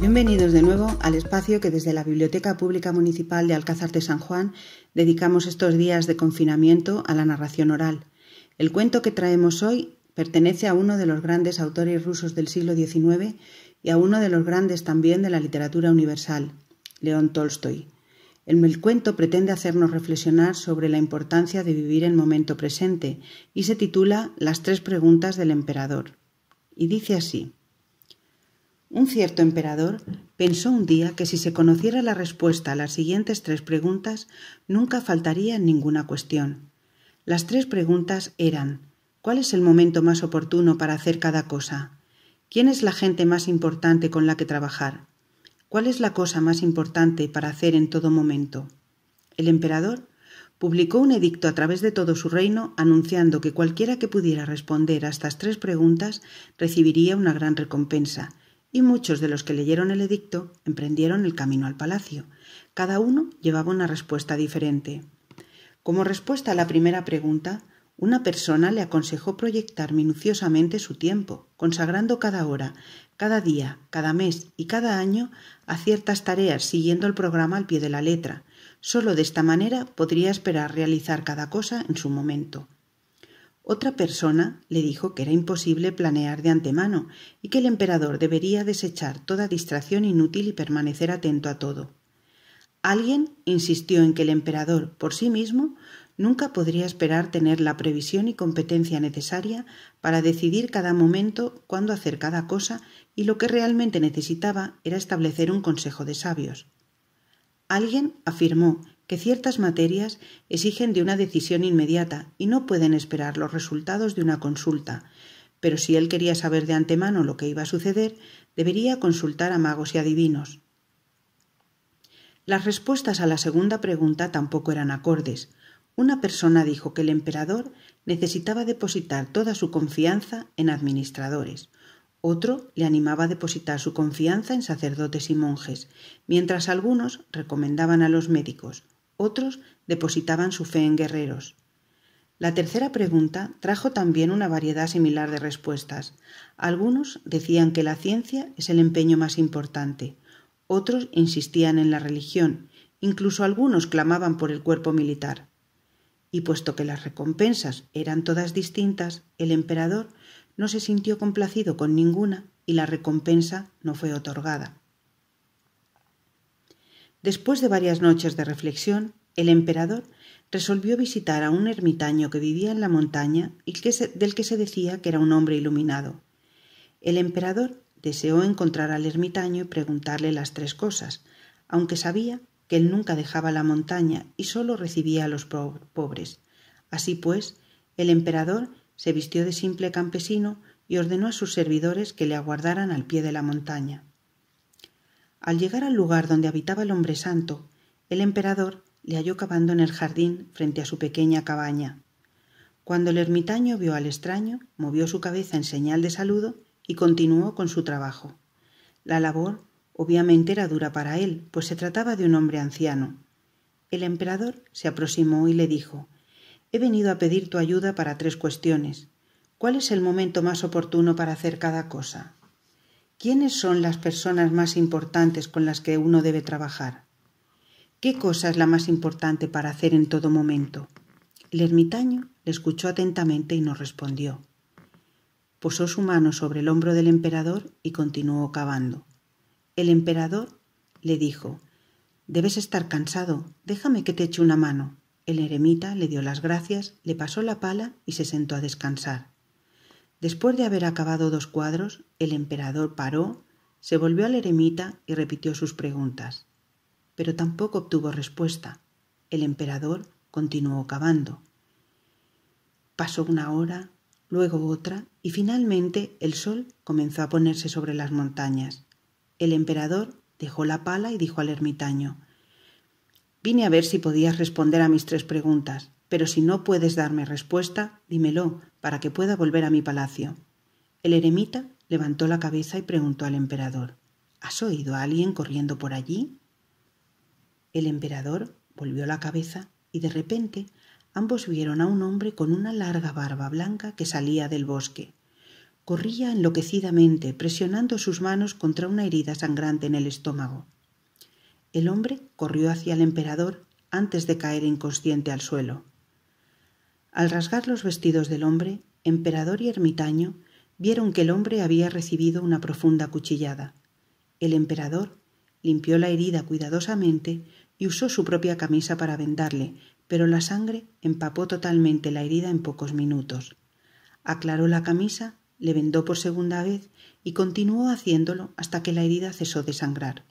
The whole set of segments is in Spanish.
Bienvenidos de nuevo al espacio que desde la Biblioteca Pública Municipal de Alcázar de San Juan dedicamos estos días de confinamiento a la narración oral. El cuento que traemos hoy pertenece a uno de los grandes autores rusos del siglo XIX y a uno de los grandes también de la literatura universal, León Tolstoy. El cuento pretende hacernos reflexionar sobre la importancia de vivir el momento presente y se titula Las tres preguntas del emperador. Y dice así. Un cierto emperador pensó un día que si se conociera la respuesta a las siguientes tres preguntas, nunca faltaría en ninguna cuestión. Las tres preguntas eran ¿Cuál es el momento más oportuno para hacer cada cosa? ¿Quién es la gente más importante con la que trabajar? ¿Cuál es la cosa más importante para hacer en todo momento? El emperador publicó un edicto a través de todo su reino anunciando que cualquiera que pudiera responder a estas tres preguntas recibiría una gran recompensa, y muchos de los que leyeron el edicto emprendieron el camino al palacio. Cada uno llevaba una respuesta diferente. Como respuesta a la primera pregunta, una persona le aconsejó proyectar minuciosamente su tiempo, consagrando cada hora, cada día, cada mes y cada año a ciertas tareas siguiendo el programa al pie de la letra. Solo de esta manera podría esperar realizar cada cosa en su momento. Otra persona le dijo que era imposible planear de antemano y que el emperador debería desechar toda distracción inútil y permanecer atento a todo. Alguien insistió en que el emperador, por sí mismo, nunca podría esperar tener la previsión y competencia necesaria para decidir cada momento cuándo hacer cada cosa y lo que realmente necesitaba era establecer un consejo de sabios. Alguien afirmó que ciertas materias exigen de una decisión inmediata y no pueden esperar los resultados de una consulta, pero si él quería saber de antemano lo que iba a suceder, debería consultar a magos y adivinos. Las respuestas a la segunda pregunta tampoco eran acordes. Una persona dijo que el emperador necesitaba depositar toda su confianza en administradores. Otro le animaba a depositar su confianza en sacerdotes y monjes, mientras algunos recomendaban a los médicos, otros depositaban su fe en guerreros. La tercera pregunta trajo también una variedad similar de respuestas. Algunos decían que la ciencia es el empeño más importante, otros insistían en la religión, incluso algunos clamaban por el cuerpo militar. Y puesto que las recompensas eran todas distintas, el emperador no se sintió complacido con ninguna y la recompensa no fue otorgada. Después de varias noches de reflexión, el emperador resolvió visitar a un ermitaño que vivía en la montaña y del que se decía que era un hombre iluminado. El emperador deseó encontrar al ermitaño y preguntarle las tres cosas, aunque sabía que él nunca dejaba la montaña y sólo recibía a los pobres. Así pues, el emperador se vistió de simple campesino y ordenó a sus servidores que le aguardaran al pie de la montaña. Al llegar al lugar donde habitaba el hombre santo, el emperador le halló cavando en el jardín frente a su pequeña cabaña. Cuando el ermitaño vio al extraño, movió su cabeza en señal de saludo y continuó con su trabajo. La labor obviamente era dura para él, pues se trataba de un hombre anciano. El emperador se aproximó y le dijo He venido a pedir tu ayuda para tres cuestiones. ¿Cuál es el momento más oportuno para hacer cada cosa? ¿Quiénes son las personas más importantes con las que uno debe trabajar? ¿Qué cosa es la más importante para hacer en todo momento? El ermitaño le escuchó atentamente y no respondió. Posó su mano sobre el hombro del emperador y continuó cavando. El emperador le dijo Debes estar cansado, déjame que te eche una mano. El eremita le dio las gracias, le pasó la pala y se sentó a descansar. Después de haber acabado dos cuadros, el emperador paró, se volvió al eremita y repitió sus preguntas. Pero tampoco obtuvo respuesta. El emperador continuó cavando. Pasó una hora, luego otra, y finalmente el sol comenzó a ponerse sobre las montañas. El emperador dejó la pala y dijo al ermitaño Vine a ver si podías responder a mis tres preguntas, pero si no puedes darme respuesta, dímelo, para que pueda volver a mi palacio. El eremita levantó la cabeza y preguntó al emperador ¿Has oído a alguien corriendo por allí? El emperador volvió la cabeza y de repente ambos vieron a un hombre con una larga barba blanca que salía del bosque. Corría enloquecidamente, presionando sus manos contra una herida sangrante en el estómago. El hombre corrió hacia el emperador antes de caer inconsciente al suelo. Al rasgar los vestidos del hombre, emperador y ermitaño vieron que el hombre había recibido una profunda cuchillada. El emperador limpió la herida cuidadosamente y usó su propia camisa para vendarle, pero la sangre empapó totalmente la herida en pocos minutos. Aclaró la camisa le vendó por segunda vez y continuó haciéndolo hasta que la herida cesó de sangrar.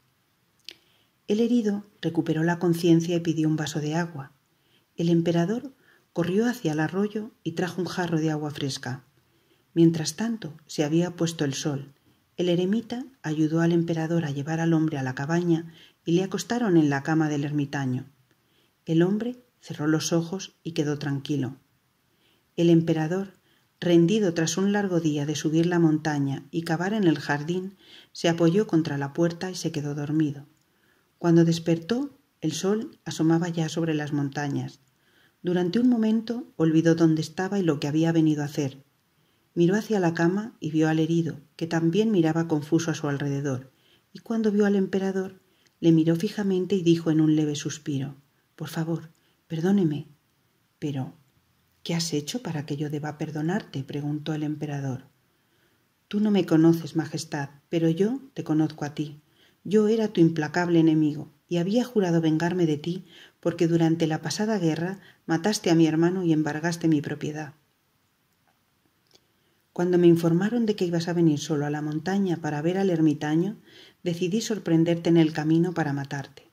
El herido recuperó la conciencia y pidió un vaso de agua. El emperador corrió hacia el arroyo y trajo un jarro de agua fresca. Mientras tanto se había puesto el sol. El eremita ayudó al emperador a llevar al hombre a la cabaña y le acostaron en la cama del ermitaño. El hombre cerró los ojos y quedó tranquilo. El emperador rendido tras un largo día de subir la montaña y cavar en el jardín, se apoyó contra la puerta y se quedó dormido. Cuando despertó, el sol asomaba ya sobre las montañas. Durante un momento olvidó dónde estaba y lo que había venido a hacer. Miró hacia la cama y vio al herido, que también miraba confuso a su alrededor, y cuando vio al emperador, le miró fijamente y dijo en un leve suspiro Por favor, perdóneme. Pero ¿Qué has hecho para que yo deba perdonarte? preguntó el emperador. Tú no me conoces, Majestad, pero yo te conozco a ti. Yo era tu implacable enemigo y había jurado vengarme de ti porque durante la pasada guerra mataste a mi hermano y embargaste mi propiedad. Cuando me informaron de que ibas a venir solo a la montaña para ver al ermitaño, decidí sorprenderte en el camino para matarte.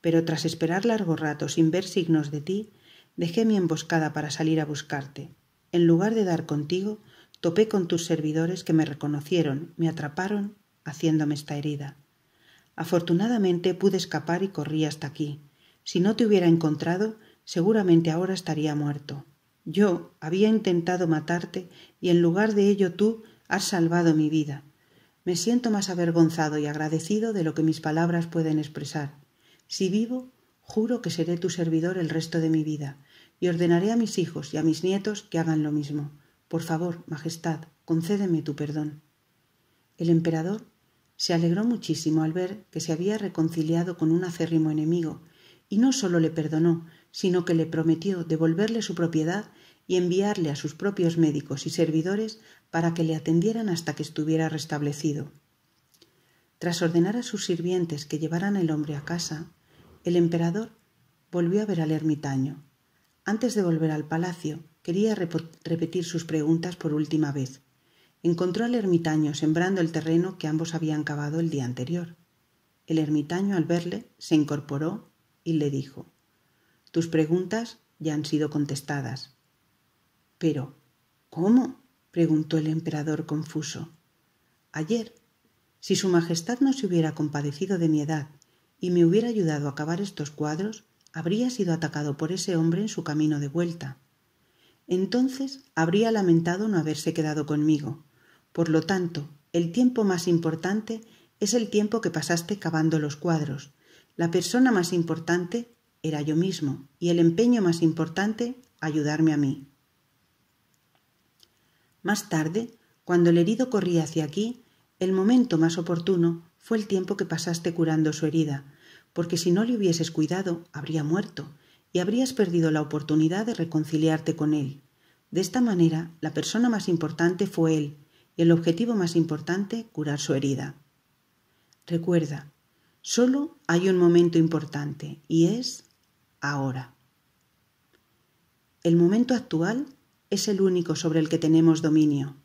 Pero tras esperar largo rato sin ver signos de ti, Dejé mi emboscada para salir a buscarte. En lugar de dar contigo, topé con tus servidores que me reconocieron, me atraparon, haciéndome esta herida. Afortunadamente pude escapar y corrí hasta aquí. Si no te hubiera encontrado, seguramente ahora estaría muerto. Yo había intentado matarte y en lugar de ello tú has salvado mi vida. Me siento más avergonzado y agradecido de lo que mis palabras pueden expresar. Si vivo, juro que seré tu servidor el resto de mi vida y ordenaré a mis hijos y a mis nietos que hagan lo mismo. Por favor, Majestad, concédeme tu perdón. El emperador se alegró muchísimo al ver que se había reconciliado con un acérrimo enemigo, y no sólo le perdonó, sino que le prometió devolverle su propiedad y enviarle a sus propios médicos y servidores para que le atendieran hasta que estuviera restablecido. Tras ordenar a sus sirvientes que llevaran el hombre a casa, el emperador volvió a ver al ermitaño, antes de volver al palacio, quería repetir sus preguntas por última vez. Encontró al ermitaño sembrando el terreno que ambos habían cavado el día anterior. El ermitaño, al verle, se incorporó y le dijo Tus preguntas ya han sido contestadas. Pero, ¿cómo? preguntó el emperador confuso. Ayer, si Su Majestad no se hubiera compadecido de mi edad y me hubiera ayudado a cavar estos cuadros, habría sido atacado por ese hombre en su camino de vuelta. Entonces habría lamentado no haberse quedado conmigo. Por lo tanto, el tiempo más importante es el tiempo que pasaste cavando los cuadros. La persona más importante era yo mismo y el empeño más importante ayudarme a mí. Más tarde, cuando el herido corría hacia aquí, el momento más oportuno fue el tiempo que pasaste curando su herida, porque si no le hubieses cuidado, habría muerto y habrías perdido la oportunidad de reconciliarte con él. De esta manera, la persona más importante fue él y el objetivo más importante, curar su herida. Recuerda, solo hay un momento importante y es ahora. El momento actual es el único sobre el que tenemos dominio.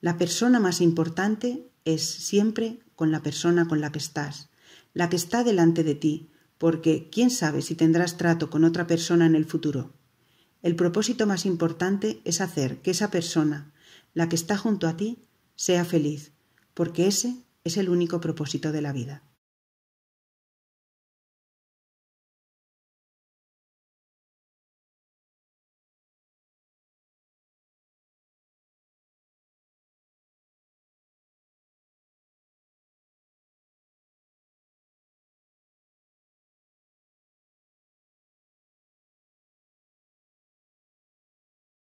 La persona más importante es siempre con la persona con la que estás la que está delante de ti, porque quién sabe si tendrás trato con otra persona en el futuro. El propósito más importante es hacer que esa persona, la que está junto a ti, sea feliz, porque ese es el único propósito de la vida.